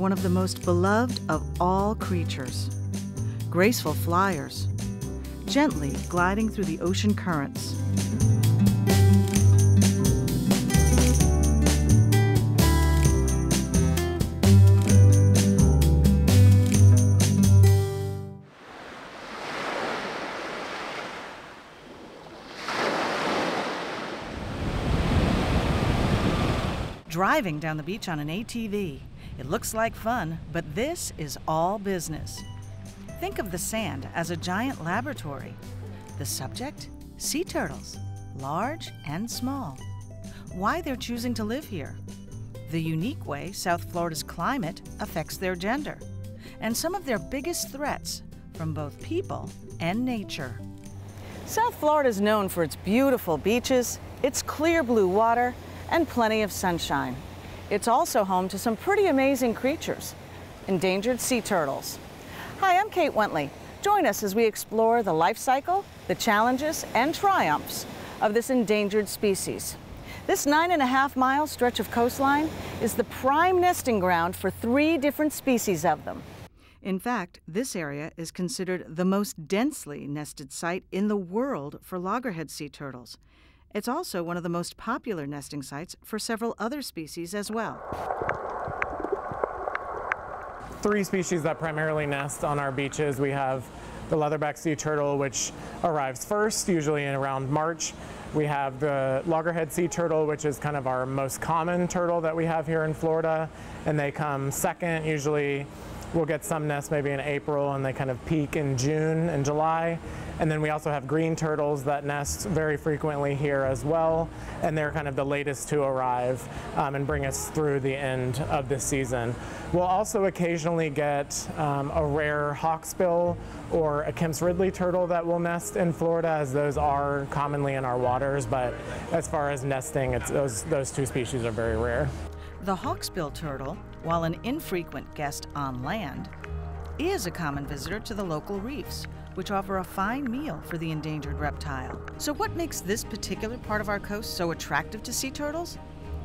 One of the most beloved of all creatures. Graceful flyers, gently gliding through the ocean currents. Driving down the beach on an ATV. It looks like fun, but this is all business. Think of the sand as a giant laboratory. The subject? Sea turtles, large and small. Why they're choosing to live here. The unique way South Florida's climate affects their gender. And some of their biggest threats from both people and nature. South Florida is known for its beautiful beaches, its clear blue water, and plenty of sunshine. It's also home to some pretty amazing creatures, endangered sea turtles. Hi, I'm Kate Wentley. Join us as we explore the life cycle, the challenges, and triumphs of this endangered species. This nine and a half mile stretch of coastline is the prime nesting ground for three different species of them. In fact, this area is considered the most densely nested site in the world for loggerhead sea turtles. It's also one of the most popular nesting sites for several other species as well. Three species that primarily nest on our beaches. We have the leatherback sea turtle, which arrives first, usually in around March. We have the loggerhead sea turtle, which is kind of our most common turtle that we have here in Florida. And they come second, usually we'll get some nests maybe in April and they kind of peak in June and July. And then we also have green turtles that nest very frequently here as well. And they're kind of the latest to arrive um, and bring us through the end of this season. We'll also occasionally get um, a rare hawksbill or a Kemp's Ridley turtle that will nest in Florida as those are commonly in our waters. But as far as nesting, those, those two species are very rare. The hawksbill turtle, while an infrequent guest on land, is a common visitor to the local reefs which offer a fine meal for the endangered reptile. So, what makes this particular part of our coast so attractive to sea turtles?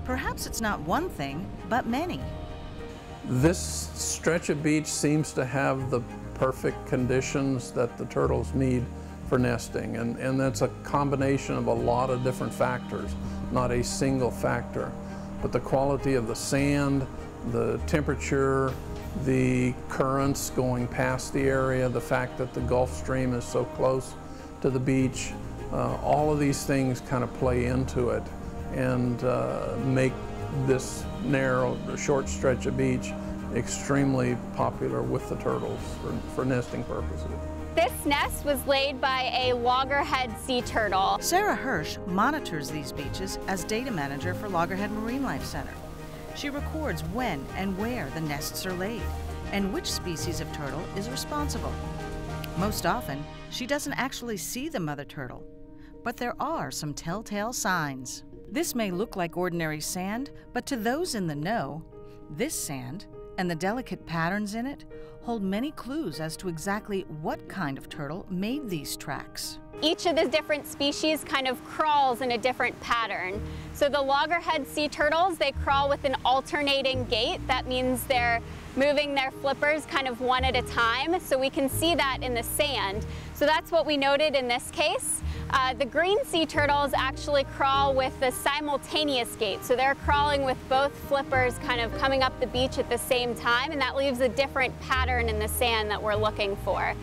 Perhaps it's not one thing, but many. This stretch of beach seems to have the perfect conditions that the turtles need for nesting, and, and that's a combination of a lot of different factors, not a single factor. But the quality of the sand, the temperature, the currents going past the area, the fact that the Gulf Stream is so close to the beach, uh, all of these things kind of play into it and uh, make this narrow, short stretch of beach extremely popular with the turtles for, for nesting purposes. This nest was laid by a loggerhead sea turtle. Sarah Hirsch monitors these beaches as data manager for Loggerhead Marine Life Center. She records when and where the nests are laid and which species of turtle is responsible. Most often, she doesn't actually see the mother turtle, but there are some telltale signs. This may look like ordinary sand, but to those in the know, this sand and the delicate patterns in it hold many clues as to exactly what kind of turtle made these tracks. Each of the different species kind of crawls in a different pattern. So the loggerhead sea turtles, they crawl with an alternating gait. That means they're moving their flippers kind of one at a time. So we can see that in the sand. So that's what we noted in this case. Uh, the green sea turtles actually crawl with the simultaneous gait. So they're crawling with both flippers kind of coming up the beach at the same time, and that leaves a different pattern in the sand that we're looking for.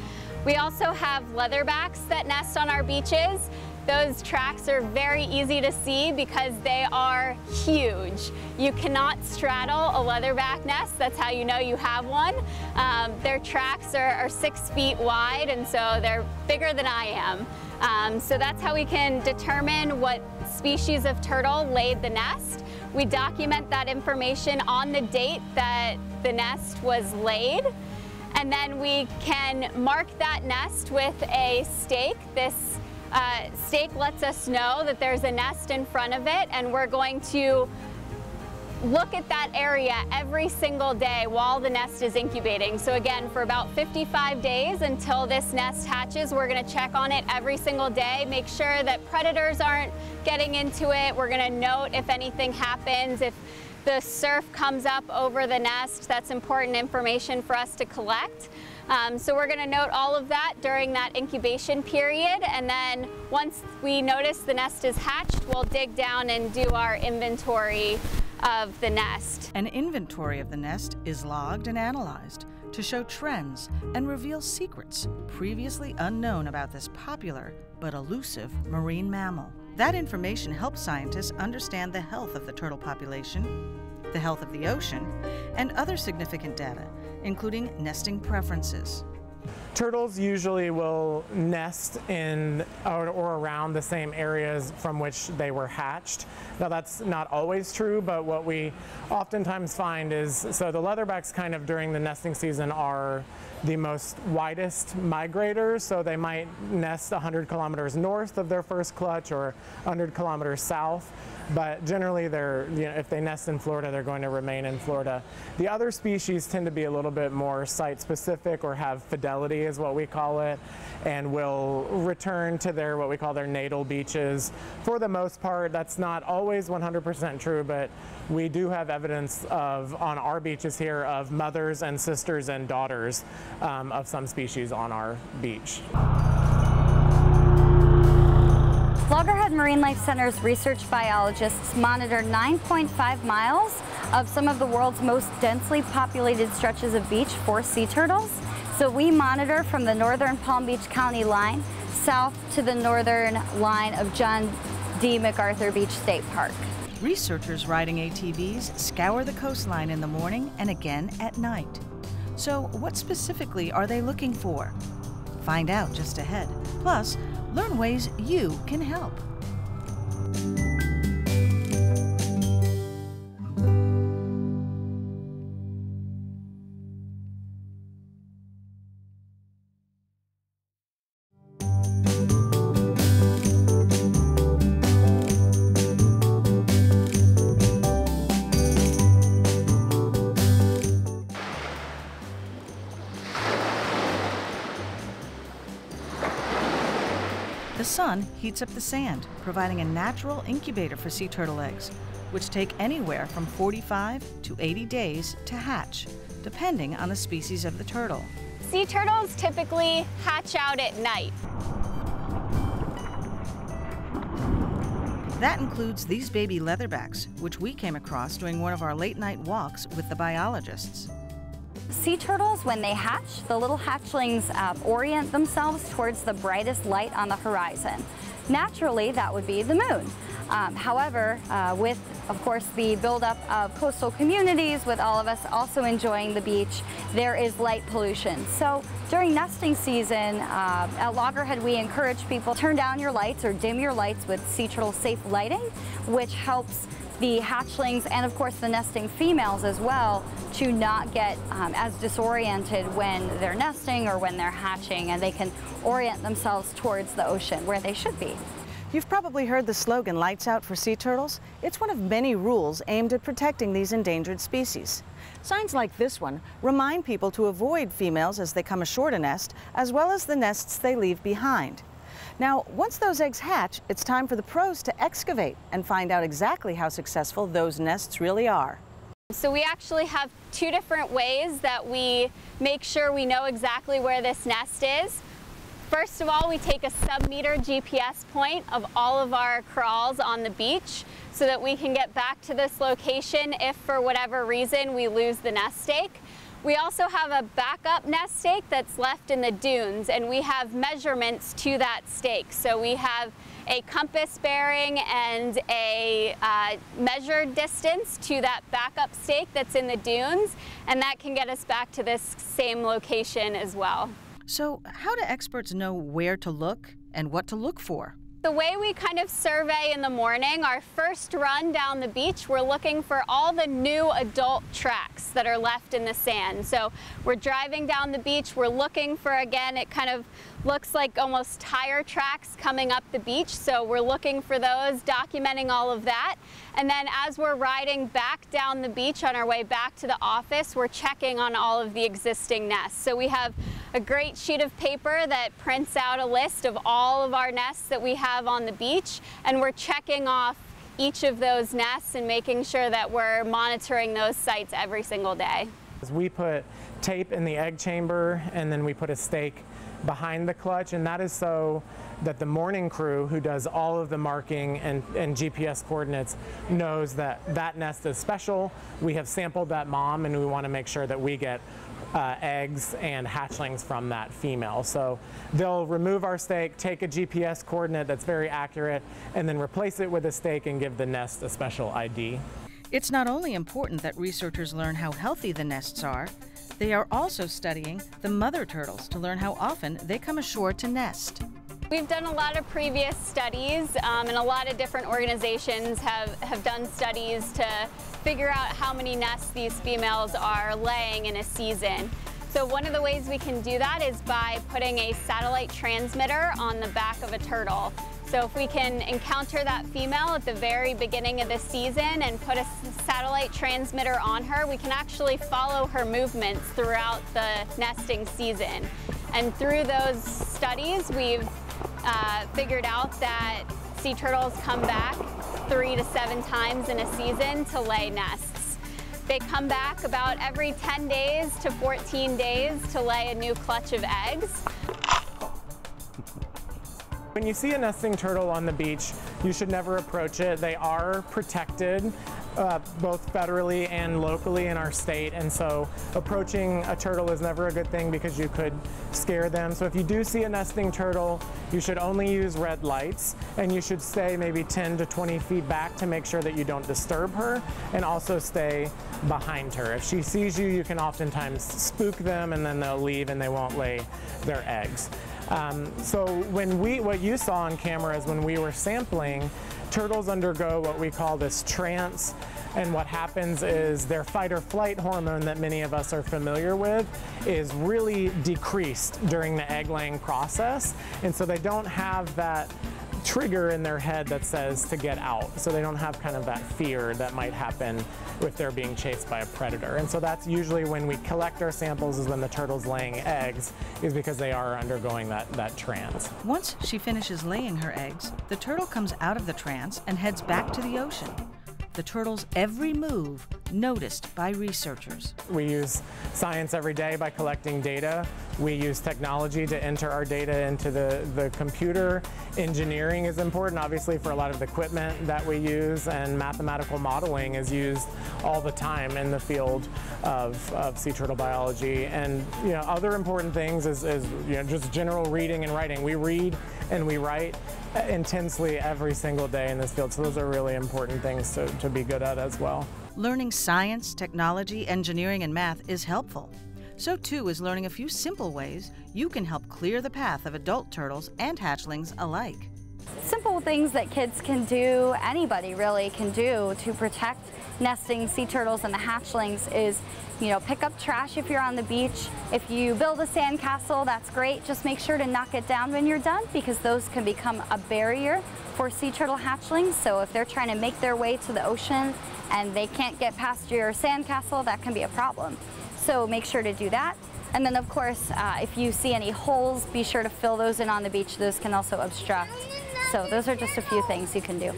We also have leatherbacks that nest on our beaches. Those tracks are very easy to see because they are huge. You cannot straddle a leatherback nest. That's how you know you have one. Um, their tracks are, are, six feet wide and so they're bigger than I am. Um, so that's how we can determine what species of turtle laid the nest. We document that information on the date that the nest was laid. And then we can mark that nest with a stake. This uh, stake lets us know that there's a nest in front of it and we're going to look at that area every single day while the nest is incubating. So again, for about 55 days until this nest hatches, we're gonna check on it every single day, make sure that predators aren't getting into it. We're gonna note if anything happens, if the surf comes up over the nest. That's important information for us to collect. Um, so we're gonna note all of that during that incubation period and then once we notice the nest is hatched, we'll dig down and do our inventory of the nest. An inventory of the nest is logged and analyzed to show trends and reveal secrets previously unknown about this popular but elusive marine mammal. That information helps scientists understand the health of the turtle population, the health of the ocean, and other significant data, including nesting preferences. Turtles usually will nest in or, or, around the same areas from which they were hatched. Now that's not always true, but what we oftentimes find is, so the leatherbacks kind of during the nesting season are the most widest migrators, so they might nest 100 kilometers north of their first clutch or 100 kilometers south but generally they're, you know, if they nest in Florida, they're going to remain in Florida. The other species tend to be a little bit more site specific or have fidelity is what we call it, and will return to their, what we call their natal beaches. For the most part, that's not always 100% true, but we do have evidence of, on our beaches here, of mothers and sisters and daughters um, of some species on our beach. Loggerhead Marine Life Center's research biologists monitor 9.5 miles of some of the world's most densely populated stretches of beach for sea turtles. So we monitor from the northern Palm Beach County line south to the northern line of John D. MacArthur Beach State Park. Researchers riding ATVs scour the coastline in the morning and again at night. So what specifically are they looking for? Find out just ahead. Plus, Learn ways you can help. Heats up the sand, providing a natural incubator for sea turtle eggs, which take anywhere from 45 to 80 days to hatch, depending on the species of the turtle. Sea turtles typically hatch out at night. That includes these baby leatherbacks, which we came across during one of our late night walks with the biologists. Sea turtles, when they hatch, the little hatchlings uh, orient themselves towards the brightest light on the horizon. Naturally, that would be the moon. Um, however, uh, with, of course, the buildup of coastal communities, with all of us also enjoying the beach, there is light pollution. So during nesting season, uh, at Loggerhead, we encourage people turn down your lights or dim your lights with sea turtle safe lighting, which helps the hatchlings and of course the nesting females as well to not get um, as disoriented when they're nesting or when they're hatching and they can orient themselves towards the ocean where they should be. You've probably heard the slogan Lights Out for Sea Turtles. It's one of many rules aimed at protecting these endangered species. Signs like this one remind people to avoid females as they come ashore to nest, as well as the nests they leave behind. Now, once those eggs hatch, it's time for the pros to excavate and find out exactly how successful those nests really are. So we actually have two different ways that we make sure we know exactly where this nest is. First of all, we take a sub-meter GPS point of all of our crawls on the beach so that we can get back to this location if for whatever reason we lose the nest stake. We also have a backup nest stake that's left in the dunes and we have measurements to that stake. So we have a compass bearing and a uh, measured distance to that backup stake that's in the dunes and that can get us back to this same location as well. So how do experts know where to look and what to look for? The way we kind of survey in the morning, our first run down the beach, we're looking for all the new adult tracks that are left in the sand. So we're driving down the beach, we're looking for, again, it kind of looks like almost tire tracks coming up the beach. So we're looking for those, documenting all of that. And then as we're riding back down the beach on our way back to the office, we're checking on all of the existing nests. So we have a great sheet of paper that prints out a list of all of our nests that we have on the beach and we're checking off each of those nests and making sure that we're monitoring those sites every single day. We put tape in the egg chamber and then we put a stake behind the clutch and that is so that the morning crew who does all of the marking and, and, GPS coordinates knows that that nest is special. We have sampled that mom and we want to make sure that we get uh, eggs and hatchlings from that female. So they'll remove our stake, take a GPS coordinate that's very accurate, and then replace it with a stake and give the nest a special ID. It's not only important that researchers learn how healthy the nests are, they are also studying the mother turtles to learn how often they come ashore to nest. We've done a lot of previous studies um, and a lot of different organizations have, have done studies to figure out how many nests these females are laying in a season. So one of the ways we can do that is by putting a satellite transmitter on the back of a turtle. So if we can encounter that female at the very beginning of the season and put a satellite transmitter on her, we can actually follow her movements throughout the nesting season. And through those studies, we've uh, figured out that sea turtles come back three to seven times in a season to lay nests. They come back about every 10 days to 14 days to lay a new clutch of eggs. When you see a nesting turtle on the beach, you should never approach it. They are protected uh, both federally and locally in our state. And so approaching a turtle is never a good thing because you could scare them. So if you do see a nesting turtle, you should only use red lights and you should stay maybe 10 to 20 feet back to make sure that you don't disturb her and also stay behind her. If she sees you, you can oftentimes spook them and then they'll leave and they won't lay their eggs. Um, so when we, what you saw on camera is when we were sampling, turtles undergo what we call this trance and what happens is their fight or flight hormone that many of us are familiar with is really decreased during the egg laying process. And so they don't have that trigger in their head that says to get out. So they don't have kind of that fear that might happen if they're being chased by a predator. And so that's usually when we collect our samples is when the turtle's laying eggs is because they are undergoing that, that trance. Once she finishes laying her eggs, the turtle comes out of the trance and heads back to the ocean the turtle's every move noticed by researchers. We use science every day by collecting data. We use technology to enter our data into the, the computer. Engineering is important, obviously, for a lot of the equipment that we use, and mathematical modeling is used all the time in the field of, of sea turtle biology. And you know, other important things is, is you know, just general reading and writing. We read and we write intensely every single day in this field. So those are really important things to, to be good at as well. Learning science, technology, engineering, and math is helpful. So too is learning a few simple ways you can help clear the path of adult turtles and hatchlings alike. Simple things that kids can do, anybody really can do to protect nesting sea turtles and the hatchlings is, you know, pick up trash if you're on the beach. If you build a sandcastle, that's great. Just make sure to knock it down when you're done because those can become a barrier for sea turtle hatchlings. So if they're trying to make their way to the ocean and they can't get past your sandcastle, that can be a problem. So make sure to do that. And then of course, uh, if you see any holes, be sure to fill those in on the beach. Those can also obstruct. So those are just a few things you can do.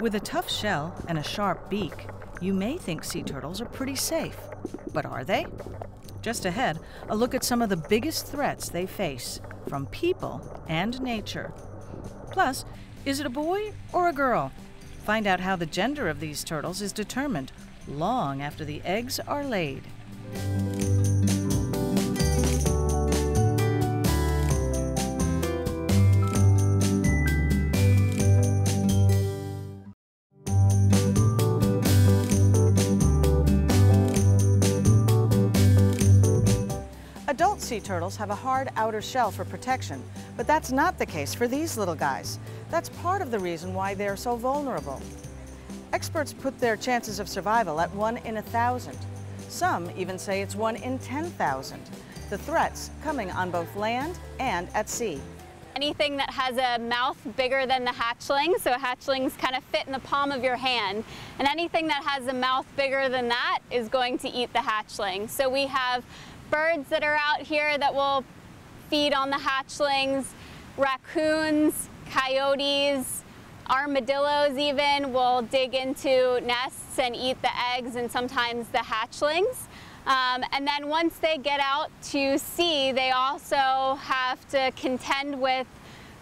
With a tough shell and a sharp beak, you may think sea turtles are pretty safe. But are they? Just ahead, a look at some of the biggest threats they face from people and nature. Plus, is it a boy or a girl? Find out how the gender of these turtles is determined long after the eggs are laid. Sea turtles have a hard outer shell for protection, but that's not the case for these little guys. That's part of the reason why they're so vulnerable. Experts put their chances of survival at one in a thousand. Some even say it's one in 10,000. The threats coming on both land and at sea. Anything that has a mouth bigger than the hatchling, so hatchlings kind of fit in the palm of your hand, and anything that has a mouth bigger than that is going to eat the hatchling. So we have birds that are out here that will feed on the hatchlings, raccoons, coyotes, Armadillos even will dig into nests and eat the eggs and sometimes the hatchlings. Um, and then once they get out to sea, they also have to contend with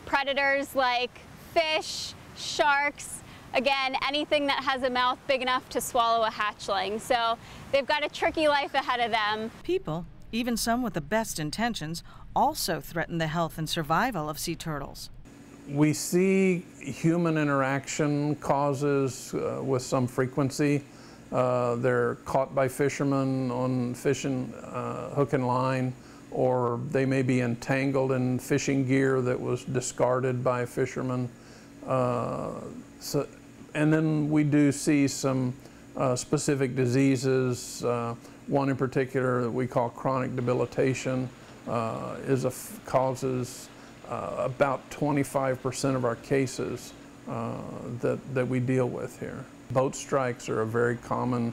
predators like fish, sharks, again, anything that has a mouth big enough to swallow a hatchling. So they've got a tricky life ahead of them. People, even some with the best intentions, also threaten the health and survival of sea turtles. We see human interaction causes uh, with some frequency. Uh, they're caught by fishermen on fishing uh, hook and line, or they may be entangled in fishing gear that was discarded by fishermen. Uh, so, and then we do see some uh, specific diseases. Uh, one in particular that we call chronic debilitation is a causes about 25% of our cases that, that we deal with here. Boat strikes are a very common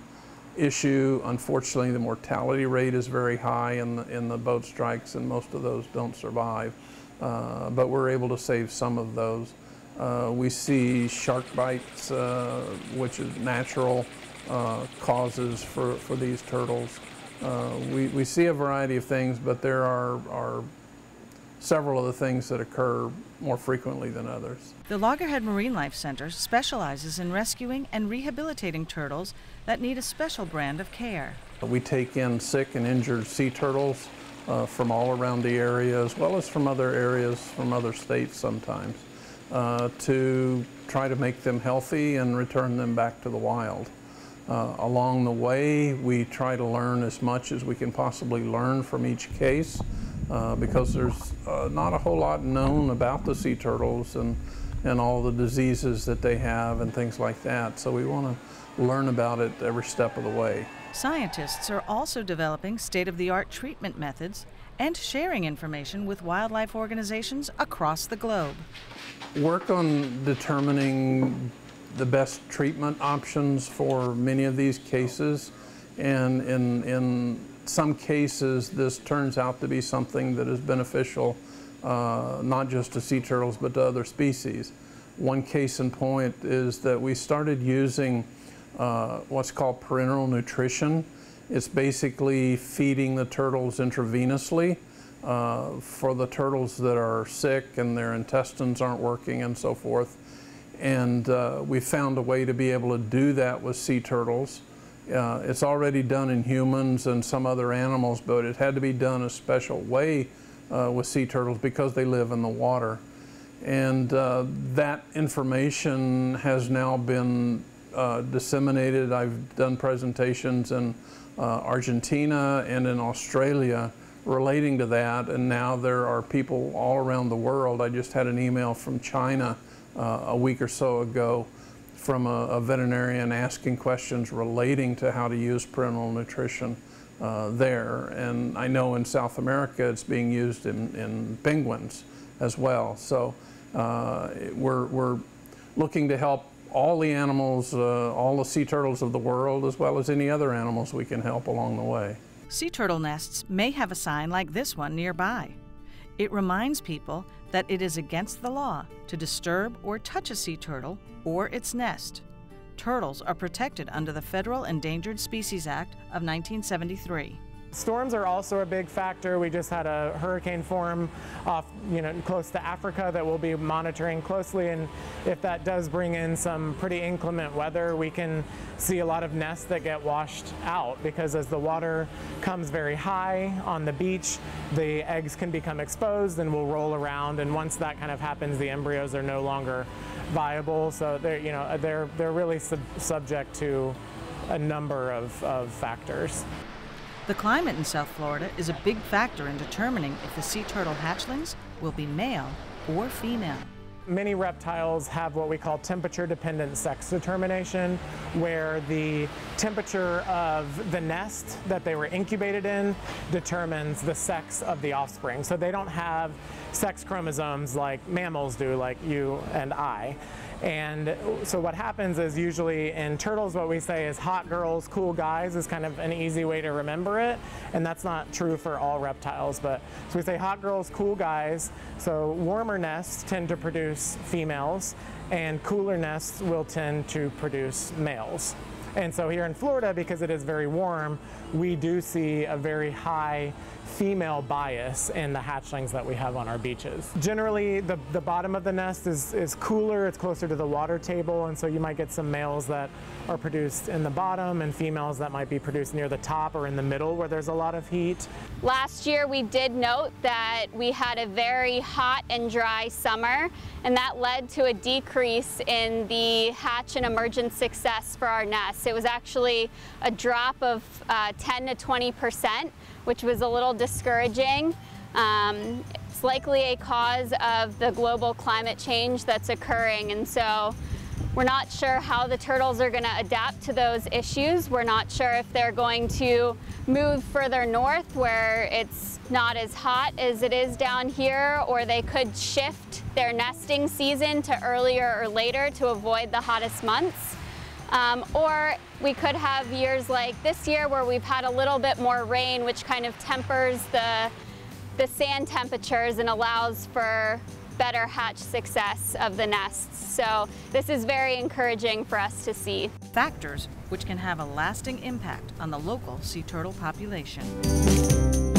issue. Unfortunately, the mortality rate is very high in the, in the boat strikes, and most of those don't survive. Uh, but we're able to save some of those. Uh, we see shark bites, uh, which is natural uh, causes for, for these turtles. Uh, we, we see a variety of things, but there are, are several of the things that occur more frequently than others. The Loggerhead Marine Life Center specializes in rescuing and rehabilitating turtles that need a special brand of care. We take in sick and injured sea turtles uh, from all around the area, as well as from other areas, from other states sometimes, uh, to try to make them healthy and return them back to the wild. Uh, along the way, we try to learn as much as we can possibly learn from each case uh, because there's uh, not a whole lot known about the sea turtles and, and all the diseases that they have and things like that. So we want to learn about it every step of the way. Scientists are also developing state of the art treatment methods and sharing information with wildlife organizations across the globe. Work on determining the best treatment options for many of these cases and in, in some cases, this turns out to be something that is beneficial uh, not just to sea turtles but to other species. One case in point is that we started using uh, what's called parenteral nutrition. It's basically feeding the turtles intravenously uh, for the turtles that are sick and their intestines aren't working and so forth. And uh, we found a way to be able to do that with sea turtles. Uh, it's already done in humans and some other animals, but it had to be done a special way uh, with sea turtles because they live in the water. And uh, that information has now been uh, disseminated. I've done presentations in uh, Argentina and in Australia relating to that, and now there are people all around the world. I just had an email from China uh, a week or so ago from a, a, veterinarian asking questions relating to how to use parenteral nutrition uh, there. And I know in South America it's being used in, in penguins as well. So uh, we're, we're looking to help all the animals, uh, all the sea turtles of the world, as well as any other animals we can help along the way. Sea turtle nests may have a sign like this one nearby. It reminds people that it is against the law to disturb or touch a sea turtle or its nest. Turtles are protected under the Federal Endangered Species Act of 1973. Storms are also a big factor. We just had a hurricane form off, you know, close to Africa that we'll be monitoring closely. And if that does bring in some pretty inclement weather, we can see a lot of nests that get washed out because as the water comes very high on the beach, the eggs can become exposed and will roll around. And once that kind of happens, the embryos are no longer viable. So they're, you know, they're, they're really sub subject to a number of, of factors. The climate in South Florida is a big factor in determining if the sea turtle hatchlings will be male or female. Many reptiles have what we call temperature dependent sex determination, where the temperature of the nest that they were incubated in determines the sex of the offspring. So they don't have sex chromosomes like mammals do, like you and I. And so what happens is usually in turtles, what we say is hot girls, cool guys is kind of an easy way to remember it. And that's not true for all reptiles, but so we say hot girls, cool guys. So warmer nests tend to produce females and cooler nests will tend to produce males. And so here in Florida, because it is very warm, we do see a very high female bias in the hatchlings that we have on our beaches. Generally, the, the bottom of the nest is, is cooler, it's closer to the water table, and so you might get some males that are produced in the bottom and females that might be produced near the top or in the middle where there's a lot of heat. Last year we did note that we had a very hot and dry summer and that led to a decrease in the hatch and emergence success for our nests. It was actually a drop of uh, 10 to 20 percent which was a little discouraging. Um, it's likely a cause of the global climate change that's occurring and so we're not sure how the turtles are going to adapt to those issues. We're not sure if they're going to move further north where it's not as hot as it is down here or they could shift their nesting season to earlier or later to avoid the hottest months. Um, or we could have years like this year where we've had a little bit more rain, which kind of tempers the, the sand temperatures and allows for better hatch success of the nests. So this is very encouraging for us to see. Factors which can have a lasting impact on the local sea turtle population.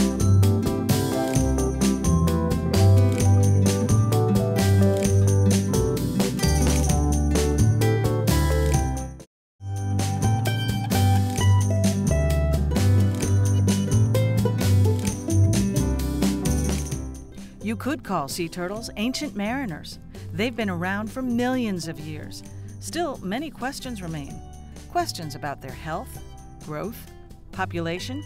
You could call sea turtles ancient mariners. They've been around for millions of years. Still, many questions remain. Questions about their health, growth, population,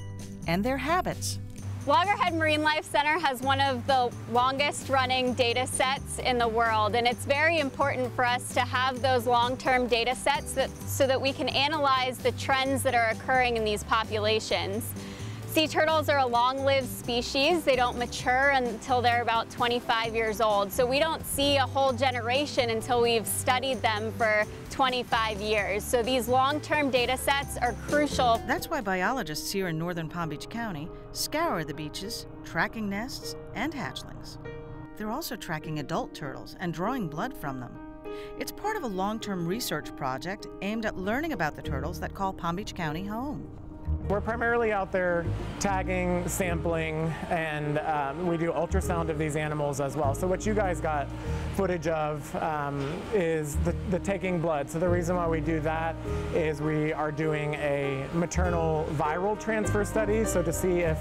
and their habits. Loggerhead Marine Life Center has one of the longest running data sets in the world and it's very important for us to have those long-term data sets that, so that we can analyze the trends that are occurring in these populations. Sea turtles are a long-lived species. They don't mature until they're about 25 years old. So we don't see a whole generation until we've studied them for 25 years. So these long-term data sets are crucial. That's why biologists here in northern Palm Beach County scour the beaches, tracking nests and hatchlings. They're also tracking adult turtles and drawing blood from them. It's part of a long-term research project aimed at learning about the turtles that call Palm Beach County home. We're primarily out there tagging, sampling, and um, we do ultrasound of these animals as well. So what you guys got footage of um, is the, the, taking blood. So the reason why we do that is we are doing a maternal viral transfer study, so to see if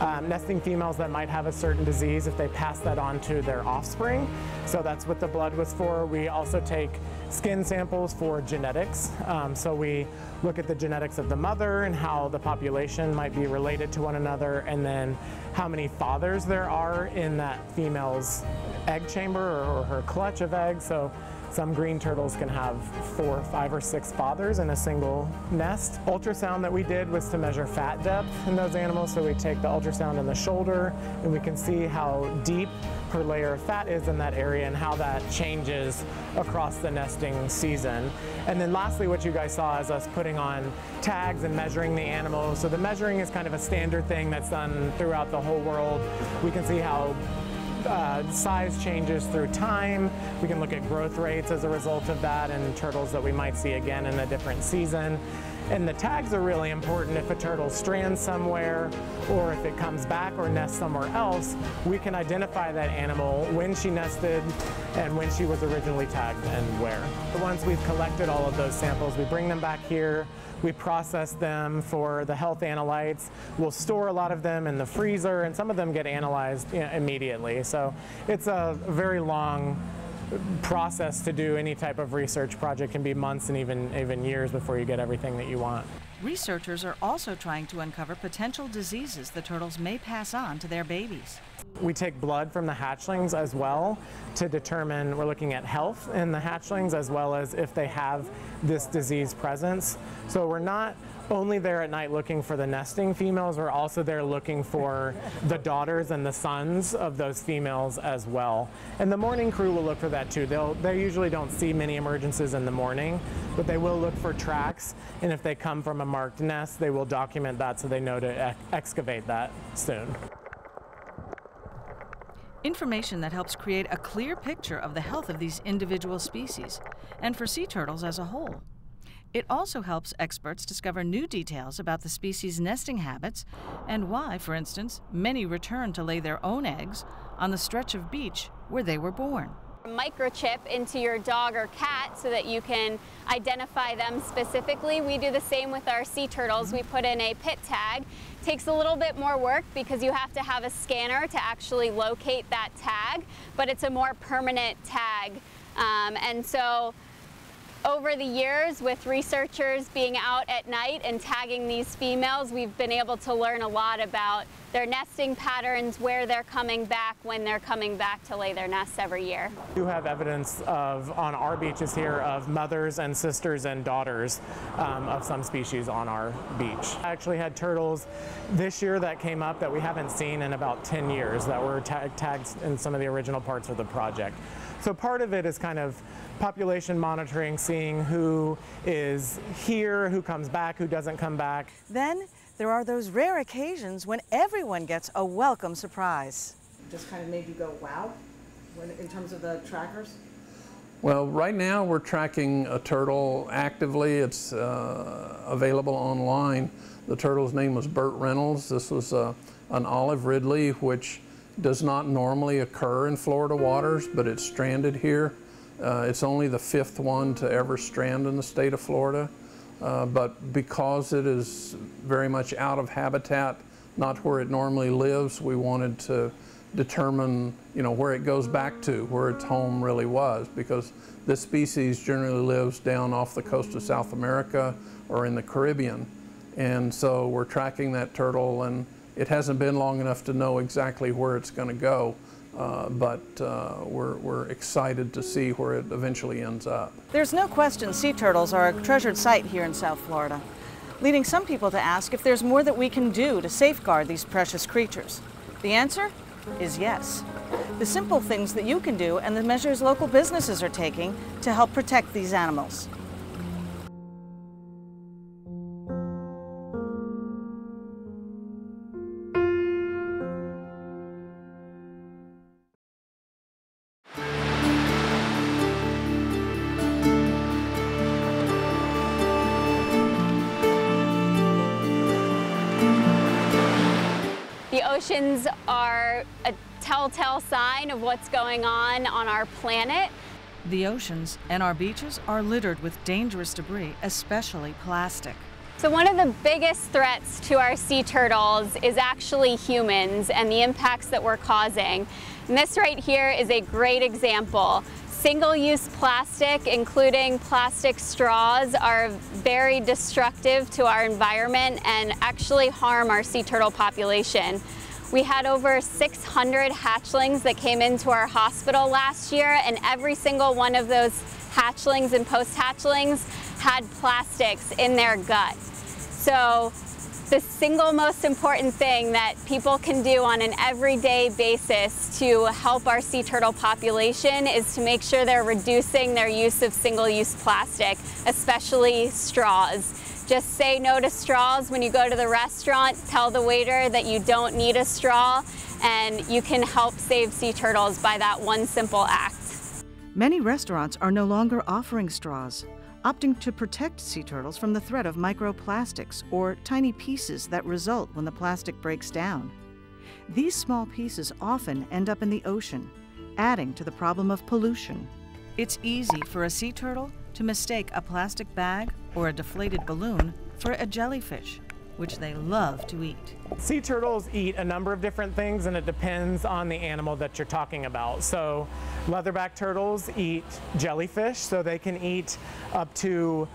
um, nesting females that might have a certain disease if they pass that on to their offspring. So that's what the blood was for. We also take skin samples for genetics. Um, so we look at the genetics of the mother and how the population might be related to one another and then how many fathers there are in that female's egg chamber or, her clutch of eggs. So some green turtles can have four, five, or six fathers in a single nest. Ultrasound that we did was to measure fat depth in those animals. So we take the ultrasound in the shoulder and we can see how deep per layer of fat is in that area and how that changes across the nesting season. And then lastly, what you guys saw is us putting on tags and measuring the animals. So the measuring is kind of a standard thing that's done throughout the whole world. We can see how uh, size changes through time. We can look at growth rates as a result of that and turtles that we might see again in a different season. And the tags are really important if a turtle strands somewhere or if it comes back or nests somewhere else, we can identify that animal when she nested and when she was originally tagged and where. Once we've collected all of those samples, we bring them back here, we process them for the health analytes. We'll store a lot of them in the freezer and some of them get analyzed immediately. So it's a very long process to do any type of research project can be months and even, even years before you get everything that you want. Researchers are also trying to uncover potential diseases the turtles may pass on to their babies. We take blood from the hatchlings as well to determine, we're looking at health in the hatchlings as well as if they have this disease presence. So we're not only there at night looking for the nesting females. We're also there looking for the daughters and the sons of those females as well. And the morning crew will look for that too. They'll, they usually don't see many emergences in the morning, but they will look for tracks. And if they come from a marked nest, they will document that so they know to ex excavate that soon. Information that helps create a clear picture of the health of these individual species and for sea turtles as a whole. It also helps experts discover new details about the species' nesting habits and why, for instance, many return to lay their own eggs on the stretch of beach where they were born. Microchip into your dog or cat so that you can identify them specifically. We do the same with our sea turtles. We put in a pit tag. Takes a little bit more work because you have to have a scanner to actually locate that tag, but it's a more permanent tag. Um, and so over the years, with researchers being out at night and tagging these females, we've been able to learn a lot about their nesting patterns, where they're coming back, when they're coming back to lay their nests every year. We do have evidence of, on our beaches here, of mothers and sisters and daughters um, of some species on our beach. I actually had turtles this year that came up that we haven't seen in about 10 years that were tagged in some of the original parts of the project. So part of it is kind of population monitoring, seeing who is here, who comes back, who doesn't come back. Then there are those rare occasions when everyone gets a welcome surprise. Just kind of made you go, wow, when, in terms of the trackers? Well, right now we're tracking a turtle actively. It's uh, available online. The turtle's name was Burt Reynolds. This was uh, an olive ridley, which does not normally occur in Florida waters, but it's stranded here. Uh, it's only the fifth one to ever strand in the state of Florida. Uh, but because it is very much out of habitat, not where it normally lives, we wanted to determine you know, where it goes back to, where its home really was, because this species generally lives down off the coast of South America or in the Caribbean. And so we're tracking that turtle and it hasn't been long enough to know exactly where it's going to go, uh, but uh, we're, we're excited to see where it eventually ends up. There's no question sea turtles are a treasured sight here in South Florida, leading some people to ask if there's more that we can do to safeguard these precious creatures. The answer is yes. The simple things that you can do and the measures local businesses are taking to help protect these animals. Telltale sign of what's going on on our planet. The oceans and our beaches are littered with dangerous debris, especially plastic. So one of the biggest threats to our sea turtles is actually humans and the impacts that we're causing. And this right here is a great example. Single-use plastic, including plastic straws, are very destructive to our environment and actually harm our sea turtle population. We had over 600 hatchlings that came into our hospital last year, and every single one of those hatchlings and post-hatchlings had plastics in their gut. So the single most important thing that people can do on an everyday basis to help our sea turtle population is to make sure they're reducing their use of single-use plastic, especially straws. Just say no to straws when you go to the restaurant. Tell the waiter that you don't need a straw and you can help save sea turtles by that one simple act. Many restaurants are no longer offering straws, opting to protect sea turtles from the threat of microplastics or tiny pieces that result when the plastic breaks down. These small pieces often end up in the ocean, adding to the problem of pollution. It's easy for a sea turtle to mistake a plastic bag or a deflated balloon for a jellyfish, which they love to eat. Sea turtles eat a number of different things and it depends on the animal that you're talking about. So leatherback turtles eat jellyfish, so they can eat up to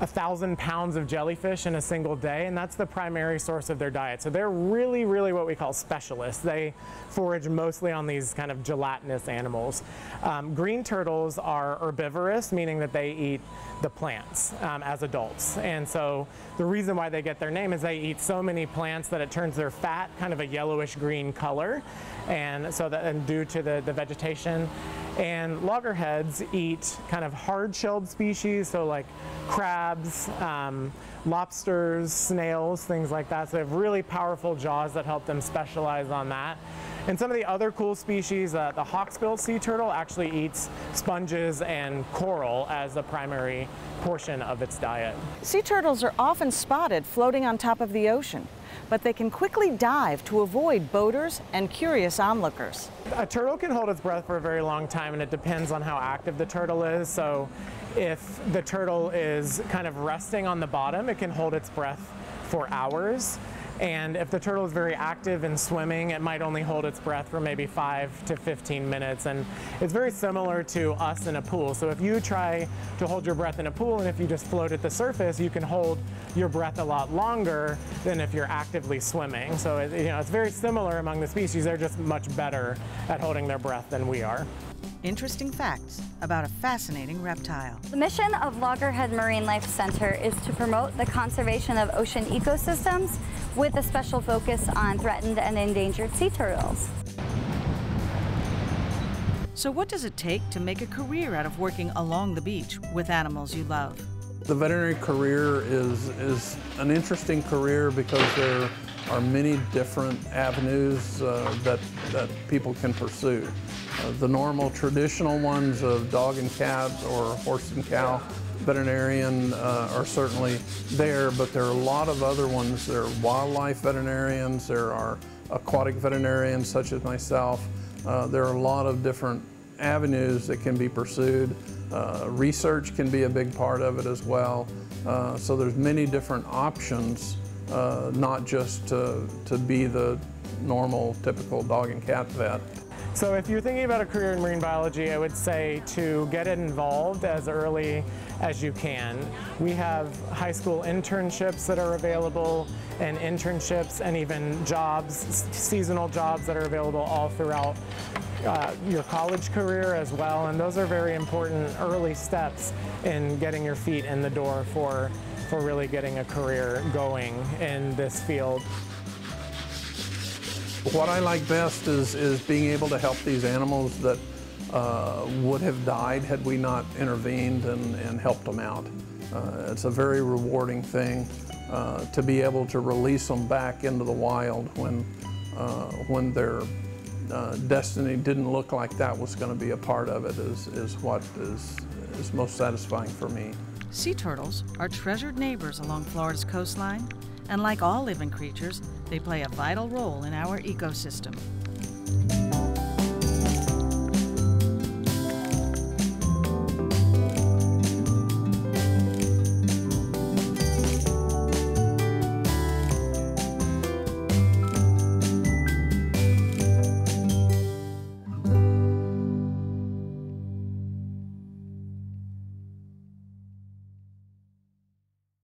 a thousand pounds of jellyfish in a single day, and that's the primary source of their diet. So they're really, really what we call specialists. They forage mostly on these kind of gelatinous animals. Um, green turtles are herbivorous, meaning that they eat the plants um, as adults. And so the reason why they get their name is they eat so many plants that it turns their fat kind of a yellowish green color. And so that, and due to the, the vegetation, and loggerheads eat kind of hard-shelled species, so like crabs, um, lobsters, snails, things like that. So they have really powerful jaws that help them specialize on that. And some of the other cool species, uh, the hawksbill sea turtle actually eats sponges and coral as a primary portion of its diet. Sea turtles are often spotted floating on top of the ocean but they can quickly dive to avoid boaters and curious onlookers. A turtle can hold its breath for a very long time and it depends on how active the turtle is. So if the turtle is kind of resting on the bottom, it can hold its breath for hours. And if the turtle is very active in swimming, it might only hold its breath for maybe 5 to 15 minutes. And it's very similar to us in a pool. So if you try to hold your breath in a pool and if you just float at the surface, you can hold your breath a lot longer than if you're actively swimming. So it, you know, it's very similar among the species. They're just much better at holding their breath than we are. Interesting facts about a fascinating reptile. The mission of Loggerhead Marine Life Center is to promote the conservation of ocean ecosystems with a special focus on threatened and endangered sea turtles. So what does it take to make a career out of working along the beach with animals you love? The veterinary career is, is an interesting career because there are many different avenues uh, that, that people can pursue. Uh, the normal traditional ones of dog and cat or horse and cow veterinarian uh, are certainly there, but there are a lot of other ones. There are wildlife veterinarians, there are aquatic veterinarians such as myself. Uh, there are a lot of different avenues that can be pursued. Uh, research can be a big part of it as well. Uh, so there's many different options, uh, not just to, to be the normal, typical dog and cat vet. So if you're thinking about a career in marine biology, I would say to get involved as early as you can. We have high school internships that are available and internships and even jobs, seasonal jobs that are available all throughout uh, your college career as well. And those are very important early steps in getting your feet in the door for, for really getting a career going in this field. What I like best is, is being able to help these animals that uh, would have died had we not intervened and, and helped them out. Uh, it's a very rewarding thing uh, to be able to release them back into the wild when, uh, when their uh, destiny didn't look like that was going to be a part of it is, is what is, is most satisfying for me. Sea turtles are treasured neighbors along Florida's coastline, and like all living creatures, they play a vital role in our ecosystem.